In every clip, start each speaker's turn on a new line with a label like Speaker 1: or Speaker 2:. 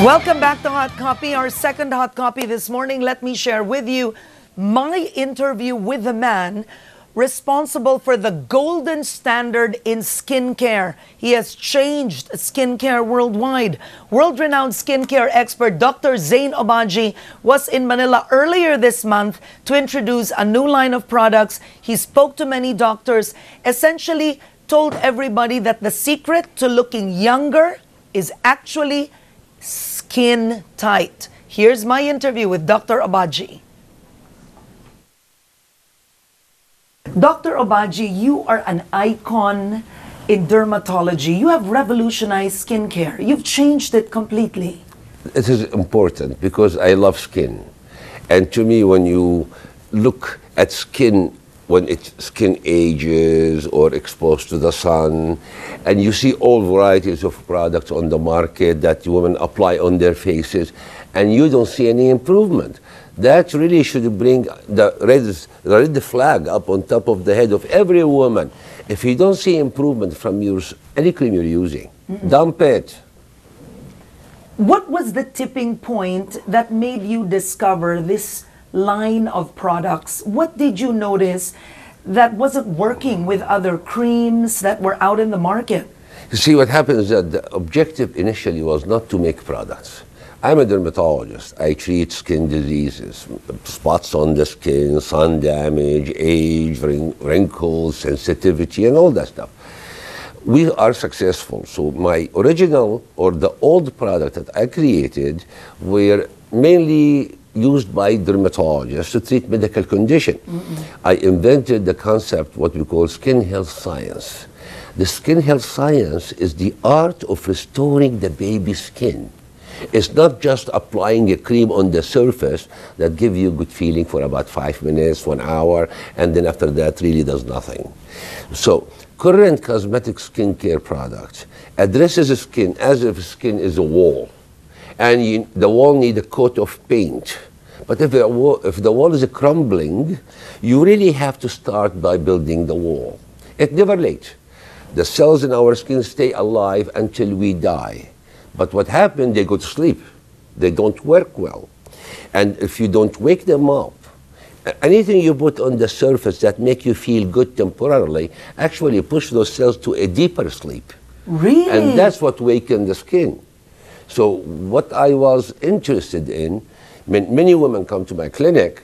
Speaker 1: Welcome back to Hot Copy. Our second Hot Copy this morning. Let me share with you my interview with the man responsible for the golden standard in skincare. He has changed skincare worldwide. World renowned skincare expert Dr. Zein Obagi was in Manila earlier this month to introduce a new line of products. He spoke to many doctors, essentially told everybody that the secret to looking younger is actually skin tight. Here's my interview with Dr. Obagi. Dr. Obagi, you are an icon in dermatology. You have revolutionized skincare. You've changed it completely.
Speaker 2: It is important because I love skin. And to me, when you look at skin when its skin ages or exposed to the sun, and you see all varieties of products on the market that women apply on their faces, and you don't see any improvement. That really should bring the red, the red flag up on top of the head of every woman. If you don't see improvement from your, any cream you're using, mm dump it.
Speaker 1: What was the tipping point that made you discover this line of products, what did you notice that wasn't working with other creams that were out in the market?
Speaker 2: You see, what happens is that the objective initially was not to make products. I'm a dermatologist. I treat skin diseases, spots on the skin, sun damage, age, wrinkles, sensitivity, and all that stuff. We are successful. So my original or the old product that I created were mainly used by dermatologists to treat medical condition. Mm -mm. I invented the concept, what we call skin health science. The skin health science is the art of restoring the baby's skin. It's not just applying a cream on the surface that give you good feeling for about five minutes, one hour, and then after that really does nothing. So current cosmetic skincare products addresses the skin as if skin is a wall and you, the wall need a coat of paint. But if the, wall, if the wall is crumbling, you really have to start by building the wall. It's never late. The cells in our skin stay alive until we die. But what happens, they go to sleep. They don't work well. And if you don't wake them up, anything you put on the surface that make you feel good temporarily actually push those cells to a deeper sleep.
Speaker 1: Really?
Speaker 2: And that's what wakens the skin. So what I was interested in, many women come to my clinic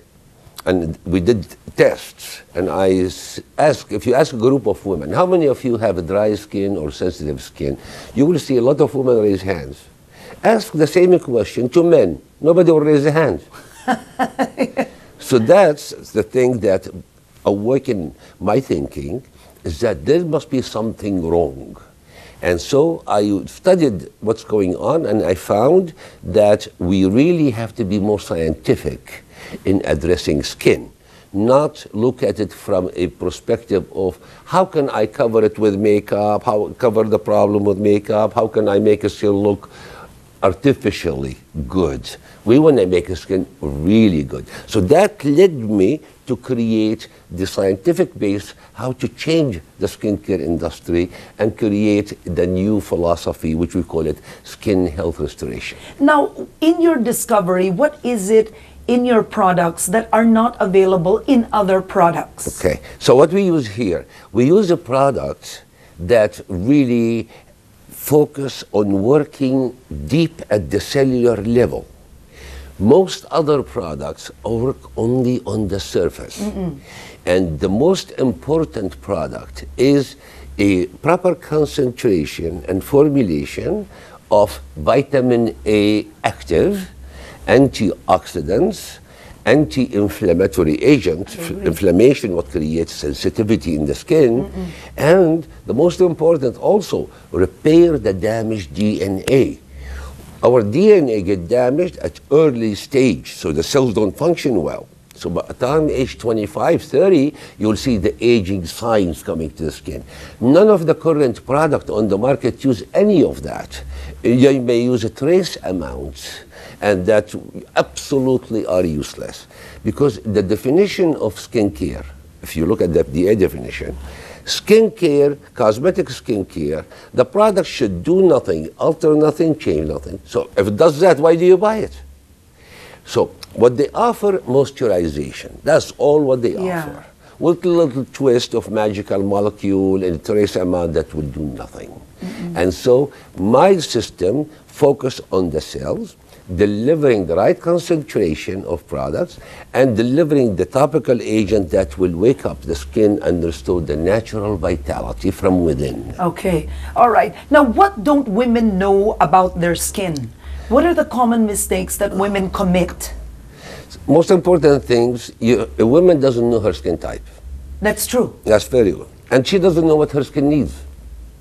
Speaker 2: and we did tests and I ask, if you ask a group of women, how many of you have dry skin or sensitive skin? You will see a lot of women raise hands. Ask the same question to men. Nobody will raise a hand. so that's the thing that awakened my thinking is that there must be something wrong and so I studied what's going on and I found that we really have to be more scientific in addressing skin, not look at it from a perspective of how can I cover it with makeup, how cover the problem with makeup, how can I make a skin look artificially good. We want to make a skin really good. So that led me to create the scientific base how to change the skincare industry and create the new philosophy, which we call it skin health restoration.
Speaker 1: Now, in your discovery, what is it in your products that are not available in other products?
Speaker 2: Okay, so what we use here, we use a product that really focus on working deep at the cellular level most other products work only on the surface. Mm -mm. And the most important product is a proper concentration and formulation of vitamin A active, antioxidants, anti-inflammatory agent, inflammation what creates sensitivity in the skin, mm and the most important also, repair the damaged DNA our DNA get damaged at early stage, so the cells don't function well. So by the time age 25, 30, you'll see the aging signs coming to the skin. None of the current product on the market use any of that. You may use a trace amount, and that absolutely are useless. Because the definition of skincare, if you look at the FDA definition, Skincare, cosmetic skincare, the product should do nothing, alter nothing, change nothing. So if it does that, why do you buy it? So what they offer, moisturization. That's all what they
Speaker 1: Yeah.
Speaker 2: offer. With a little twist of magical molecule and trace amount that will do nothing. And so my system focus on the cells, delivering the right concentration of products and delivering the topical agent that will wake up the skin and restore the natural vitality from within.
Speaker 1: Okay. All right. Now, what don't women know about their skin? What are the common mistakes that women commit?
Speaker 2: Most important things, you, a woman doesn't know her skin type.
Speaker 1: That's true.
Speaker 2: That's very good. And she doesn't know what her skin needs.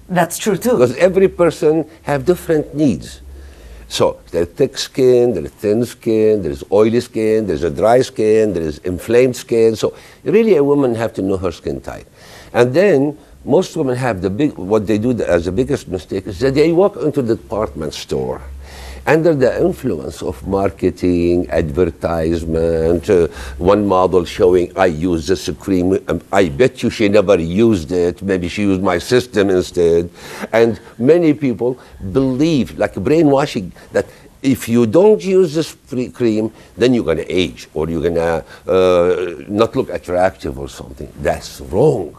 Speaker 1: That's true too.
Speaker 2: Because every person have different needs. So there's thick skin, there's thin skin, there's oily skin, there's a dry skin, there's inflamed skin. So really a woman have to know her skin type. And then most women have the big, what they do as the biggest mistake is that they walk into the department store under the influence of marketing, advertisement, uh, one model showing I use this cream, um, I bet you she never used it, maybe she used my system instead. And many people believe, like brainwashing, that if you don't use this cream, then you're going to age or you're going to uh, not look attractive or something. That's wrong.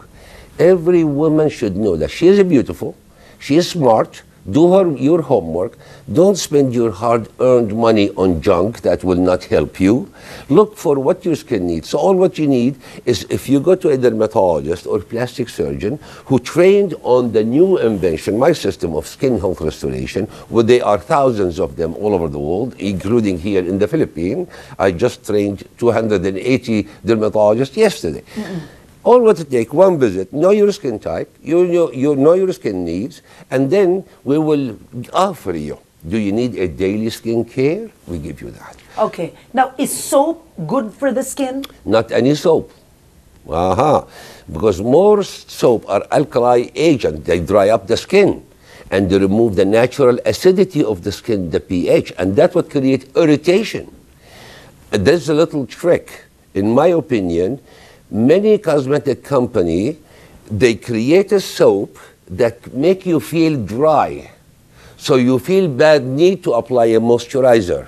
Speaker 2: Every woman should know that she is beautiful, she is smart, do her, your homework. Don't spend your hard earned money on junk that will not help you. Look for what your skin needs. So, all what you need is if you go to a dermatologist or plastic surgeon who trained on the new invention, my system of skin health restoration, where there are thousands of them all over the world, including here in the Philippines. I just trained 280 dermatologists yesterday. All what it take one visit, know your skin type, you know, you know your skin needs, and then we will offer you. Do you need a daily skin care? We give you that.
Speaker 1: Okay. Now, is soap good for the skin?
Speaker 2: Not any soap. Aha. Because more soap are alkali agent. They dry up the skin and they remove the natural acidity of the skin, the pH, and that's what creates irritation. There's a little trick. In my opinion, many cosmetic company, they create a soap that make you feel dry. So you feel bad need to apply a moisturizer.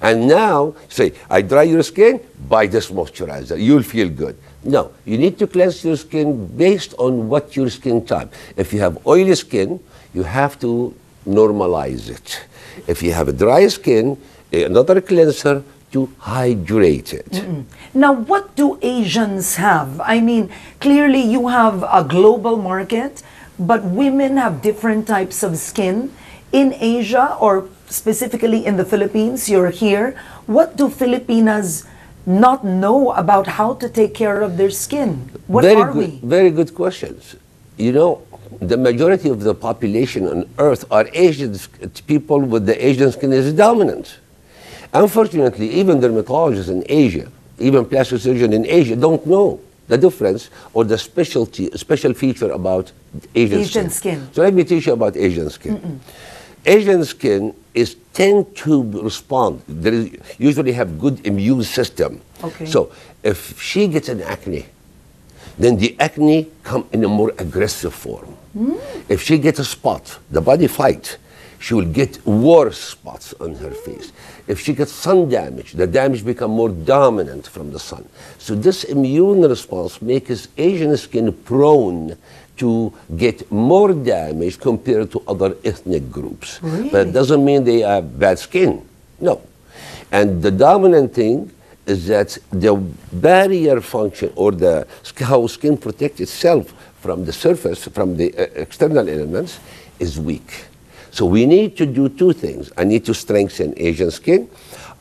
Speaker 2: And now, say, I dry your skin, buy this moisturizer. You'll feel good. No, you need to cleanse your skin based on what your skin type. If you have oily skin, you have to normalize it. If you have a dry skin, eh, another cleanser to hydrate it.
Speaker 1: Now, what do Asians have? I mean, clearly you have a global market, but women have different types of skin. In Asia, or specifically in the Philippines, you're here. What do Filipinas not know about how to take care of their skin? What
Speaker 2: very
Speaker 1: are
Speaker 2: good,
Speaker 1: we?
Speaker 2: Very good questions. You know, the majority of the population on Earth are Asian people with the Asian skin is dominant. Unfortunately, even dermatologists in Asia, even plastic surgeons in Asia don't know the difference or the specialty, special feature about Asian,
Speaker 1: Asian skin.
Speaker 2: So let me teach you about Asian skin. Asian skin is tend to respond. There is usually have good immune system.
Speaker 1: Okay.
Speaker 2: So if she gets an acne, then the acne come in a more aggressive form. Mm. If she gets a spot, the body fight, she will get worse spots on her face. If she gets sun damage, the damage become more dominant from the sun. So this immune response makes Asian skin prone to get more damage compared to other ethnic groups. But
Speaker 1: Really?
Speaker 2: it doesn't mean they have bad skin. No. And the dominant thing is that the barrier function or the how skin protects itself from the surface, from the uh, external elements, is weak. So we need to do two things. I need to strengthen Asian skin.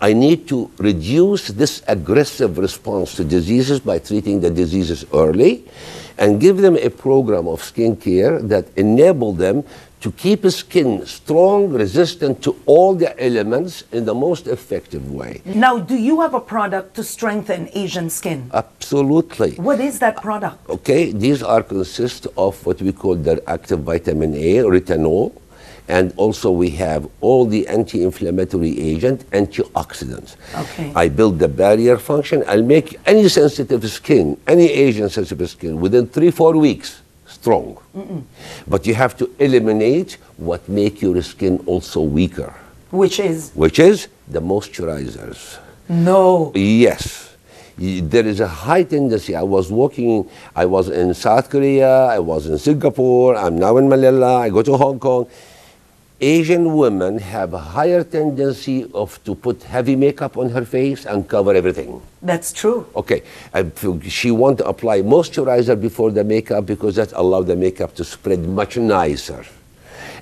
Speaker 2: I need to reduce this aggressive response to diseases by treating the diseases early and give them a program of skin care that enable them to keep a skin strong, resistant to all the elements in the most effective way.
Speaker 1: Now, do you have a product to strengthen Asian skin?
Speaker 2: Absolutely.
Speaker 1: What is that product?
Speaker 2: Okay, these are consist of what we call the active vitamin A, retinol, and also we have all the anti-inflammatory agent, antioxidants.
Speaker 1: Okay.
Speaker 2: I build the barrier function. I'll make any sensitive skin, any Asian sensitive skin, within three, four weeks, strong. But you have to eliminate what make your skin also weaker,
Speaker 1: Which is
Speaker 2: which is the moisturizers.
Speaker 1: no.
Speaker 2: Yes. There is a high tendency. I was working, I was in South Korea, I was in Singapore, I'm now in Manila, I go to Hong Kong. Asian women have a higher tendency of to put heavy makeup on her face and cover everything.
Speaker 1: That's true.
Speaker 2: Okay, she want to apply moisturizer before the makeup because that allow the makeup to spread much nicer,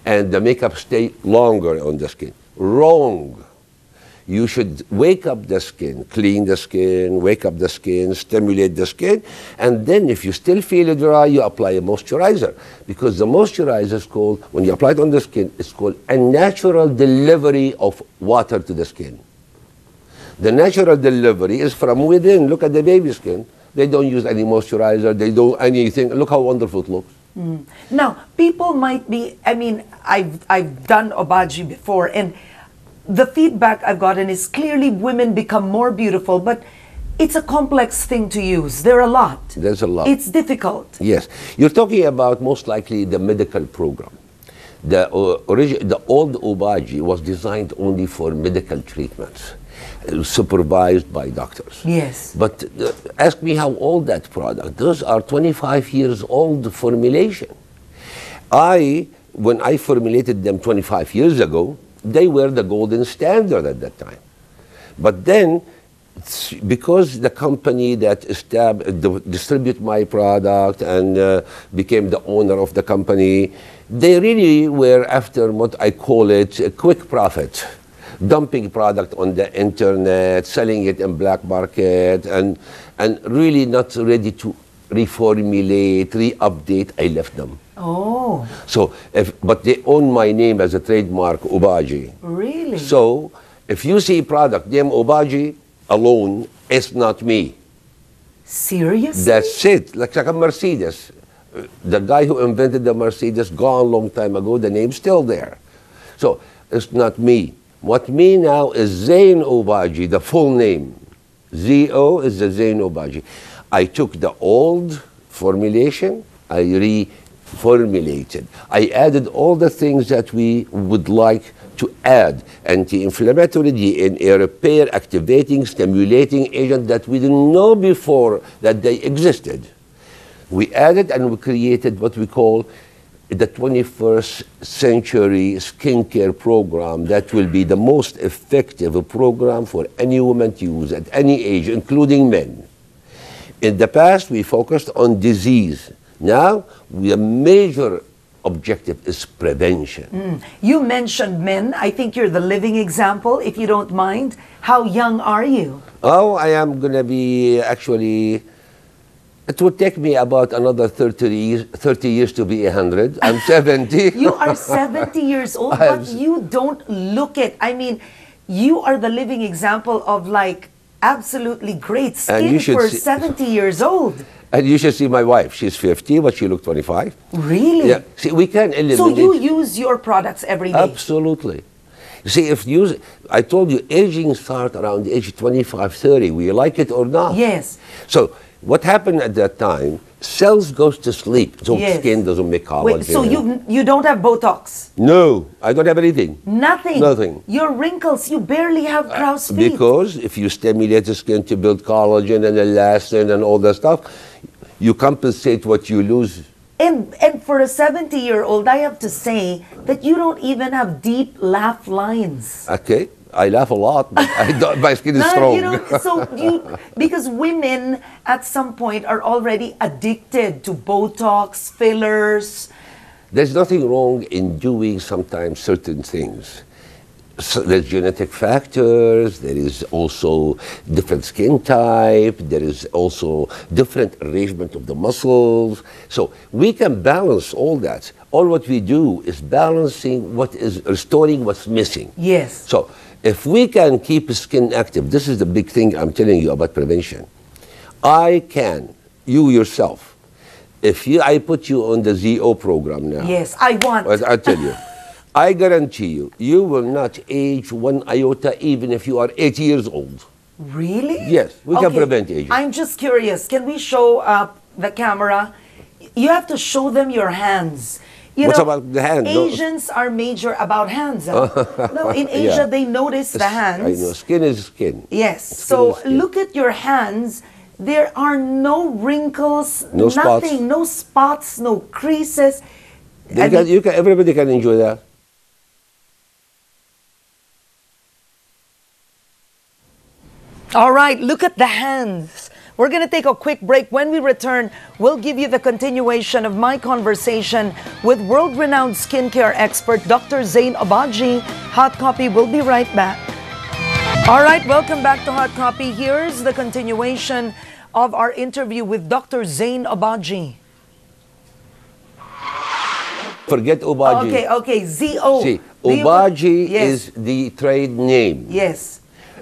Speaker 2: and the makeup stay longer on the skin. Wrong. You should wake up the skin, clean the skin, wake up the skin, stimulate the skin, and then if you still feel it dry, you apply a moisturizer. Because the moisturizer is called, when you apply it on the skin, it's called a natural delivery of water to the skin. The natural delivery is from within. Look at the baby skin. They don't use any moisturizer. They don't anything. Look how wonderful it looks. Mm.
Speaker 1: Now, people might be, I mean, I've, I've done Obagi before, and the feedback I've gotten is clearly women become more beautiful, but it's a complex thing to use. There are a lot.
Speaker 2: There's a lot.
Speaker 1: It's difficult.
Speaker 2: Yes, you're talking about most likely the medical program. The uh, origi- the old Obagi was designed only for medical treatments, uh, supervised by doctors.
Speaker 1: Yes.
Speaker 2: But uh, ask me how old that product. Those are 25 years old formulation. I, when I formulated them 25 years ago, they were the golden standard at that time. But then, because the company that estab- d- distribute my product and uh, became the owner of the company, they really were after what I call it a quick profit, dumping product on the internet, selling it in black market, and and really not ready to reformulate, re-update. I left them.
Speaker 1: Oh,
Speaker 2: So, if, but they own my name as a trademark, Obagi.
Speaker 1: really?
Speaker 2: So, if you see product name Obagi alone, it's not me.
Speaker 1: Seriously?
Speaker 2: That's it. Like, like a Mercedes. Uh, The guy who invented the Mercedes gone long time ago. The name's still there. So it's not me. What me now is Zein Obagi, the full name. Z-O is the Zein Obagi. I took the old formulation, I reformulated. I added all the things that we would like to add. Anti-inflammatory, DNA repair, activating, stimulating agent that we didn't know before that they existed. We added and we created what we call the 21st century skincare program that will be the most effective program for any woman to use at any age, including men. In the past, we focused on disease. Now, the major objective is prevention. Hmm.
Speaker 1: You mentioned men. I think you're the living example, if you don't mind. How young are you?
Speaker 2: Oh, I am going to be actually. It would take me about another 30 years, 30 years to be 100. I'm 70.
Speaker 1: You are 70 years old, but you don't look it. I mean, you are the living example of like absolutely great skin for
Speaker 2: see-
Speaker 1: 70 years old.
Speaker 2: And you should see my wife. She's 50, but she looked 25.
Speaker 1: Really?
Speaker 2: Yeah. See, we can eliminate.
Speaker 1: So you use your products every day?
Speaker 2: Absolutely. You see, if you, I told you, aging start around the age of 25, 30. We like it or not.
Speaker 1: Yes.
Speaker 2: So what happened at that time? Cells goes to sleep. So
Speaker 1: Yes.
Speaker 2: skin doesn't make collagen.
Speaker 1: Wait, so you you don't have Botox?
Speaker 2: No, I don't have anything.
Speaker 1: Nothing.
Speaker 2: Nothing.
Speaker 1: Your wrinkles, you barely have uh, crow's feet.
Speaker 2: Because if you stimulate the skin to build collagen and elastin and all that stuff, you compensate what you lose.
Speaker 1: And and for a 70 year old, I have to say that you don't even have deep laugh lines.
Speaker 2: Okay, I laugh a lot, but I don't, my skin is
Speaker 1: No,
Speaker 2: strong.
Speaker 1: you know, so you because women at some point are already addicted to Botox, fillers.
Speaker 2: There's nothing wrong in doing sometimes certain things. So there's genetic factors, there is also different skin type, there is also different arrangement of the muscles. So we can balance all that. All what we do is balancing what is restoring what's missing.
Speaker 1: Yes.
Speaker 2: So if we can keep skin active, this is the big thing I'm telling you about prevention. I can, you yourself, if you, I put you on the ZO program now.
Speaker 1: Yes, I want.
Speaker 2: But I tell you, I guarantee you, you will not age one iota even if you are 80 years old.
Speaker 1: Really?
Speaker 2: Yes, we can prevent aging.
Speaker 1: I'm just curious. Can we show up the camera? You have to show them your hands. You
Speaker 2: What's
Speaker 1: know,
Speaker 2: about the hand? No.
Speaker 1: Asians are major about hands. no, in Asia
Speaker 2: Yeah.
Speaker 1: they notice the hands.
Speaker 2: I know. Skin is skin.
Speaker 1: Yes.
Speaker 2: Skin
Speaker 1: So
Speaker 2: skin.
Speaker 1: look at your hands. There are no wrinkles,
Speaker 2: No spots.
Speaker 1: nothing, no spots, no creases.
Speaker 2: Can,
Speaker 1: mean-
Speaker 2: you can, everybody can enjoy that.
Speaker 1: All right, look at the hands. We're going to take a quick break. When we return, we'll give you the continuation of my conversation with world renowned skincare expert Dr. Zein Obagi. Hot Copy will be right back. All right, welcome back to Hot Copy. Here's the continuation of our interview with Dr. Zein Obagi.
Speaker 2: Forget Obagi.
Speaker 1: Okay, okay, ZO.
Speaker 2: See,
Speaker 1: Do
Speaker 2: Obagi
Speaker 1: yes,
Speaker 2: is the trade name.
Speaker 1: Yes.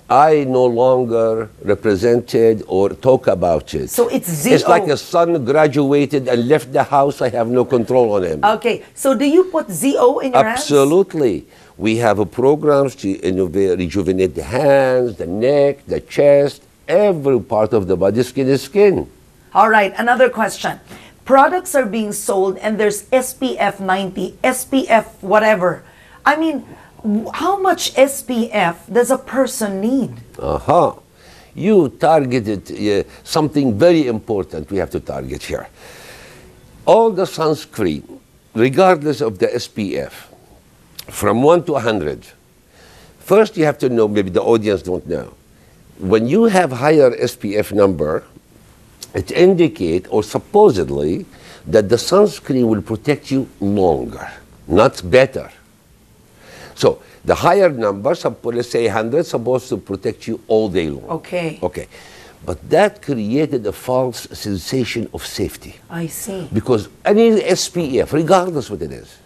Speaker 2: I no longer represented or talk about it.
Speaker 1: So it's
Speaker 2: zero.
Speaker 1: It's
Speaker 2: like a son graduated and left the house. I have no control on him.
Speaker 1: Okay, so do you put ZO in your hands?
Speaker 2: Absolutely. We have a programs to innovate, rejuvenate the hands, the neck, the chest, every part of the body. Skin is skin.
Speaker 1: All right, another question. Products are being sold and there's SPF 90, SPF whatever. I mean, how much SPF does a person need?
Speaker 2: Uh-huh. You targeted uh, something very important we have to target here. All the sunscreen, regardless of the SPF, from 1 to 100, first you have to know, maybe the audience don't know, when you have higher SPF number, it indicate or supposedly that the sunscreen will protect you longer, not better. So the higher number, suppo- let's say 100, supposed to protect you all day long.
Speaker 1: Okay.
Speaker 2: Okay. But that created a false sensation of safety.
Speaker 1: I see.
Speaker 2: Because any SPF, regardless what it is,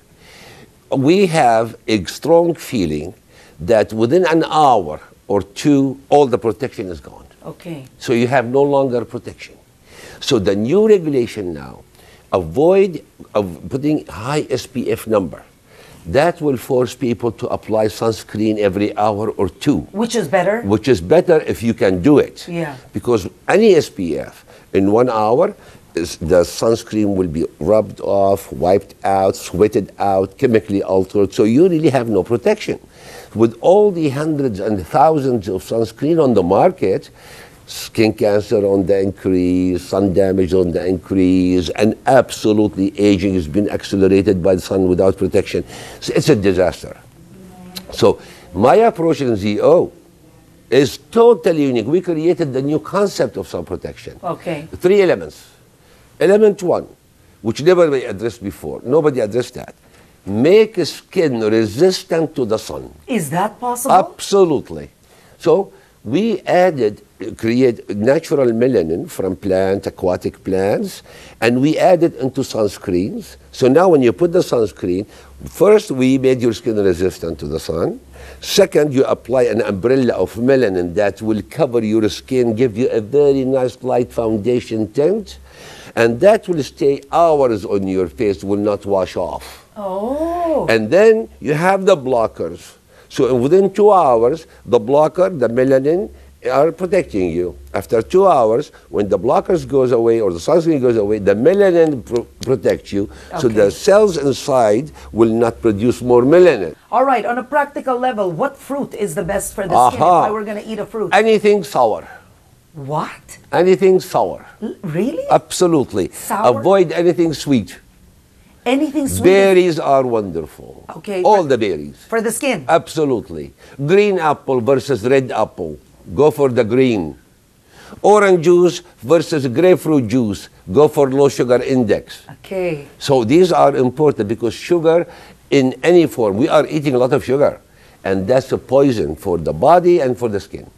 Speaker 2: we have a strong feeling that within an hour or two, all the protection is gone.
Speaker 1: Okay.
Speaker 2: So you have no longer protection. So the new regulation now, avoid of putting high SPF number. That will force people to apply sunscreen every hour or two,
Speaker 1: Which is better?
Speaker 2: which is better if you can do it.
Speaker 1: Yeah.
Speaker 2: Because any SPF in one hour, is, the sunscreen will be rubbed off, wiped out, sweated out, chemically altered. So you really have no protection. With all the hundreds and thousands of sunscreen on the market, skin cancer on the increase, sun damage on the increase, and absolutely aging has been accelerated by the sun without protection. So it's a disaster. So my approach in ZO is totally unique. We created the new concept of sun protection.
Speaker 1: Okay.
Speaker 2: Three elements. Element one, which never been addressed before, nobody addressed that. Make skin resistant to the sun.
Speaker 1: Is that possible?
Speaker 2: Absolutely. So we added, create natural melanin from plant, aquatic plants, and we added into sunscreens. So now when you put the sunscreen, first we made your skin resistant to the sun. Second, you apply an umbrella of melanin that will cover your skin, give you a very nice light foundation tint, and that will stay hours on your face, will not wash off.
Speaker 1: Oh.
Speaker 2: And then you have the blockers. So within two hours, the blocker, the melanin, are protecting you. After two hours, when the blockers goes away or the sunscreen goes away, the melanin pro- protects you. So the cells inside will not produce more melanin.
Speaker 1: All right, on a practical level, what fruit is the best for the skin if. I were going to eat a fruit?
Speaker 2: Anything sour.
Speaker 1: what?
Speaker 2: Anything sour.
Speaker 1: L- Really?
Speaker 2: Absolutely.
Speaker 1: Sour?
Speaker 2: Avoid anything sweet.
Speaker 1: Anything sweet?
Speaker 2: Berries are wonderful.
Speaker 1: Okay,
Speaker 2: All the berries.
Speaker 1: For the skin?
Speaker 2: Absolutely. Green apple versus red apple. Go for the green. Orange juice versus grapefruit juice. Go for low sugar index.
Speaker 1: Okay.
Speaker 2: So these are important because sugar in any form, we are eating a lot of sugar. And that's a poison for the body and for the skin.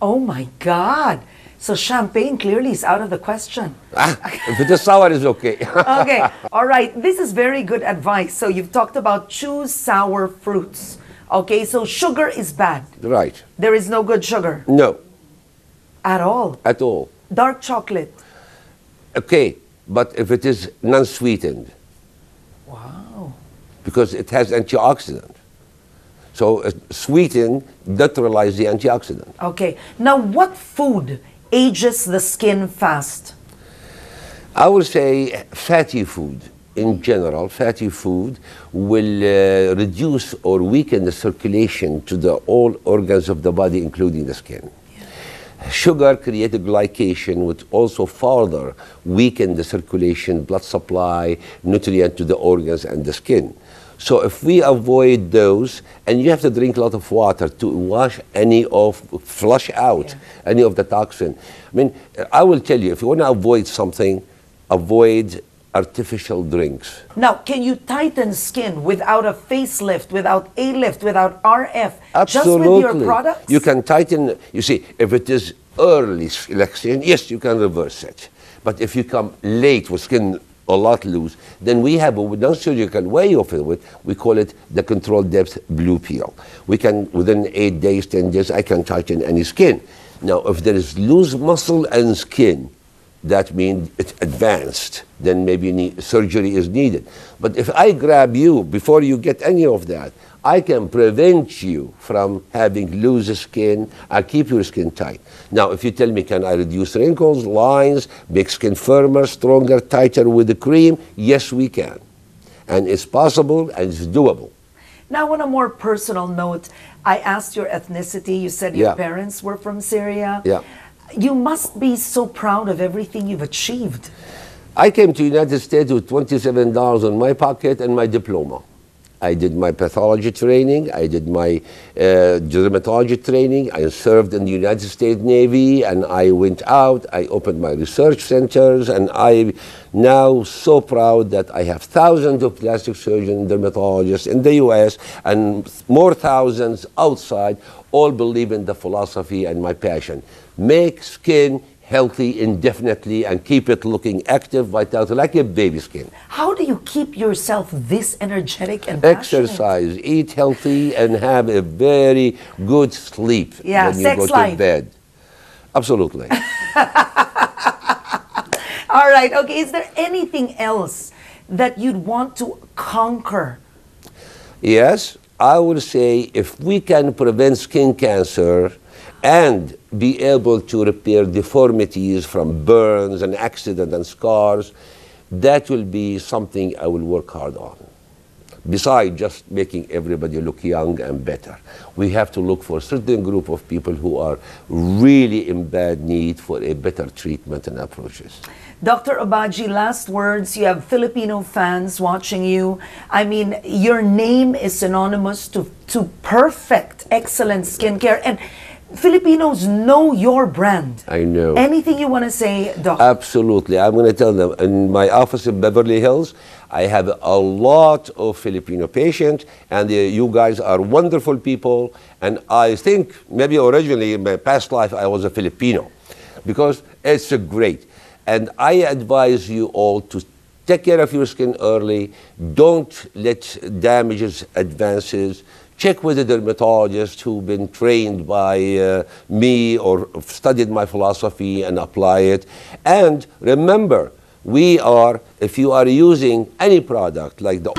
Speaker 1: Oh my God. So champagne clearly is out of the question.
Speaker 2: Ah, if it is sour, it's okay.
Speaker 1: Okay. All right. This is very good advice. So you've talked about choose sour fruits. Okay. So sugar is bad.
Speaker 2: right.
Speaker 1: There is no good sugar
Speaker 2: No,
Speaker 1: at all.
Speaker 2: at all.
Speaker 1: Dark chocolate.
Speaker 2: Okay, but if it is non-sweetened,
Speaker 1: Wow.
Speaker 2: because it has antioxidant. So uh, sweeten neutralize the antioxidant.
Speaker 1: Okay. Now, what food ages the skin fast?
Speaker 2: I would say fatty food in general, fatty food will uh, reduce or weaken the circulation to the all organs of the body, including the skin. Sugar creates glycation, which also further weaken the circulation, blood supply, nutrient to the organs and the skin. So if we avoid those, and you have to drink a lot of water to wash any of, flush out
Speaker 1: Yeah.
Speaker 2: any of the toxin. I mean, I will tell you, if you want to avoid something, avoid artificial drinks.
Speaker 1: Now, can you tighten skin without a facelift, without a lift, without RF,
Speaker 2: Absolutely.
Speaker 1: just with your products?
Speaker 2: You can tighten, you see, if it is early selection, yes, you can reverse it. But if you come late with skin a lot loose, then we have a non-surgical way of it. We call it the controlled depth blue peel. We can, within eight days, 10 days, I can tighten any skin. Now, if there is loose muscle and skin, that means it's advanced, then maybe surgery is needed. But if I grab you before you get any of that, I can prevent you from having loose skin. I keep your skin tight. Now, if you tell me, can I reduce wrinkles, lines, make skin firmer, stronger, tighter with the cream? Yes, we can. And it's possible and it's doable.
Speaker 1: Now, on a more personal note, I asked your ethnicity. You said your
Speaker 2: Yeah.
Speaker 1: parents were from Syria.
Speaker 2: Yeah.
Speaker 1: You must be so proud of everything you've achieved.
Speaker 2: I came to United States with $27 in my pocket and my diploma. I did my pathology training, I did my uh, dermatology training, I served in the United States Navy, and I went out, I opened my research centers, and I'm now so proud that I have thousands of plastic surgeons, and dermatologists in the US, and more thousands outside, all believe in the philosophy and my passion. Make skin healthy indefinitely and keep it looking active, vital, like a baby skin.
Speaker 1: How do you keep yourself this energetic and passionate?
Speaker 2: Exercise, eat healthy, and have a very good sleep
Speaker 1: Yeah,
Speaker 2: when you go to bed. Absolutely.
Speaker 1: All right. Okay. Is there anything else that you'd want to conquer?
Speaker 2: yes, I would say if we can prevent skin cancer and be able to repair deformities from burns and accidents and scars, that will be something I will work hard on. Besides just making everybody look young and better, we have to look for a certain group of people who are really in bad need for a better treatment and approaches.
Speaker 1: Dr. Obagi, last words. You have Filipino fans watching you. I mean, your name is synonymous to, to perfect, excellent skincare. And Filipinos know your brand.
Speaker 2: I know.
Speaker 1: Anything you want to say, Doctor?
Speaker 2: Absolutely. I'm going to tell them in my office in Beverly Hills, I have a lot of Filipino patients, and uh, you guys are wonderful people. And I think maybe originally in my past life I was a Filipino because it's a great. And I advise you all to take care of your skin early. Don't let damages advances. Check with a dermatologist who've been trained by uh, me or studied my philosophy and apply it. And remember, we are, if you are using any product like the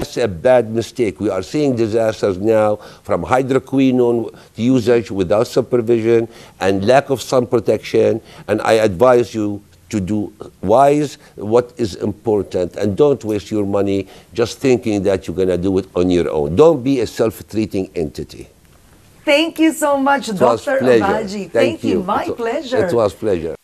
Speaker 2: it's a bad mistake. We are seeing disasters now from hydroquinone usage without supervision and lack of sun protection. And I advise you to do wise what is important and don't waste your money just thinking that you're going to do it on your own. Don't be a self-treating entity.
Speaker 1: Thank you so much,
Speaker 2: It
Speaker 1: Dr.
Speaker 2: pleasure.
Speaker 1: Obagi. Thank, you. My
Speaker 2: It wa-
Speaker 1: pleasure.
Speaker 2: It was pleasure.